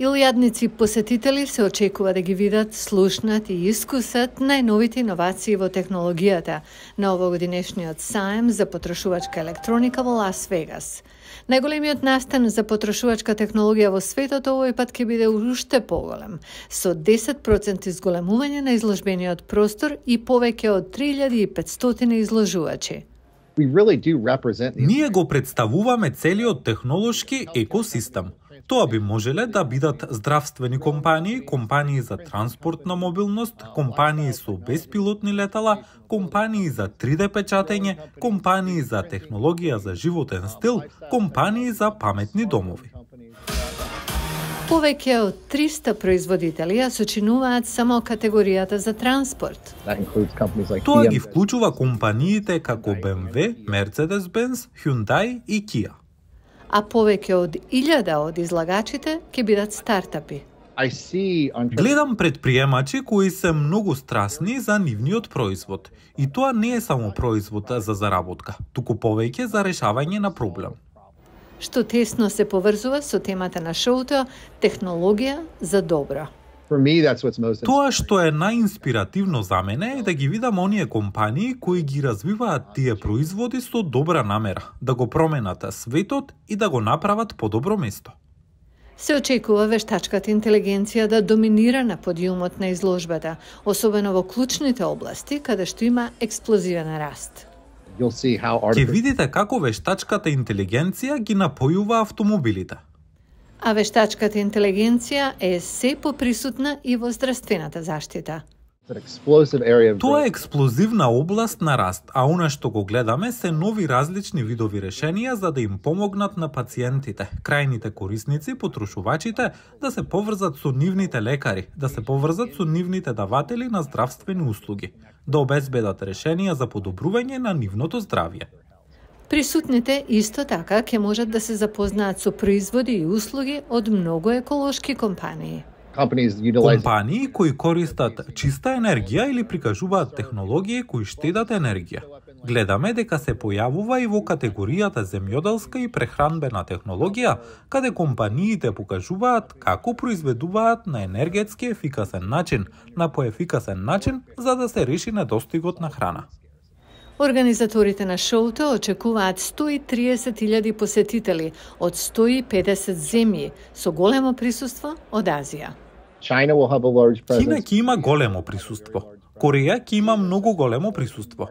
Илјадници посетители се очекува да ги видат, слушнат и искусат најновите иновации во технологијата на овогодинешниот саем за потрошувачка електроника во Лас Вегас. Најголемиот настан за потрошувачка технологија во светот овој пат ќе биде уште поголем, со 10% изголемување на изложбениот простор и повеќе од 3500 изложувачи. Ние го представуваме целиот технолошки екосистем. Тоа би можеле да бидат здравствени компании, компании за транспортна мобилност, компании со беспилотни летала, компании за 3D печатење, компании за технологија за животен стил, компании за паметни домови. Повеќе од 300 производители ја сочинуваат само категоријата за транспорт. Тоа ги вклучува компаниите како BMW, Mercedes-Benz, Hyundai и Kia а повеќе од илјада од излагачите ќе бидат стартапи. Гледам предприемачи кои се многу страсни за нивниот производ. И тоа не е само производ за заработка, туку повеќе за решавање на проблем. Што тесно се поврзува со темата на шоуто Технологија за добро. Тоа што е најинспиративно за мене е да ги видам оние компании кои ги развиваат тие производи со добра намера, да го променат светот и да го направат подобро место. Се очекува вештачката интелигенција да доминира на подиумот на изложбата, особено во клучните области каде што има експлозивен раст. Ќе видите како вештачката интелигенција ги напојува автомобилите а вештачката интелигенција е се поприсутна и во здравствената заштита. Тоа е експлозивна област на раст, а она што го гледаме се нови различни видови решенија за да им помогнат на пациентите, крајните корисници, потрошувачите, да се поврзат со нивните лекари, да се поврзат со нивните даватели на здравствени услуги, да обезбедат решенија за подобрување на нивното здравје. Присутните исто така ќе можат да се запознаат со производи и услуги од многу еколошки компании. Компании кои користат чиста енергија или прикажуваат технологии кои штедат енергија. Гледаме дека се појавува и во категоријата земјоделска и прехранбена технологија, каде компаниите покажуваат како произведуваат на енергетски ефикасен начин, на поефикасен начин за да се реши недостигот на храна. Организаторите на шоуто очекуваат 130.000 посетители од 150 земји со големо присуство од Азија. Кина ќе има големо присуство. Кореја ќе има многу големо присуство.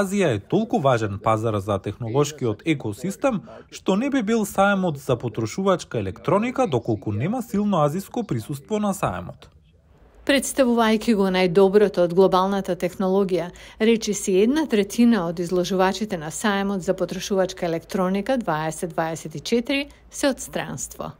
Азија е толку важен пазар за технолошкиот екосистем, што не би бил саемот за потрошувачка електроника доколку нема силно азиско присуство на саемот. Представувајќи го најдоброто од глобалната технологија, речи си една третина од изложувачите на саемот за потрошувачка електроника 2024 се од странство.